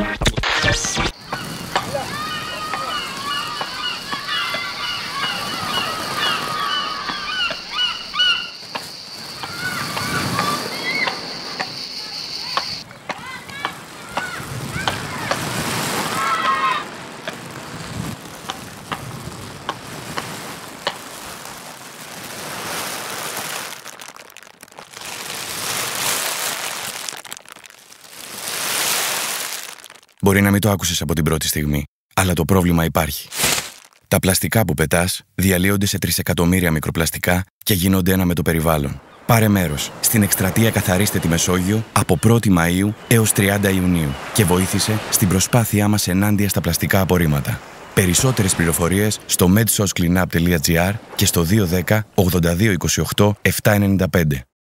Let's see. Μπορεί να μην το άκουσες από την πρώτη στιγμή, αλλά το πρόβλημα υπάρχει. Τα πλαστικά που πετάς διαλύονται σε τρισεκατομμύρια μικροπλαστικά και γίνονται ένα με το περιβάλλον. Πάρε μέρος στην εκστρατεία Καθαρίστε τη Μεσόγειο από 1η Μαου έως 30 Ιουνίου και βοήθησε στην προσπάθειά μας ενάντια στα πλαστικά απορρίμματα. Περισσότερες πληροφορίες στο medsoscleanup.gr και στο 210 8228 795.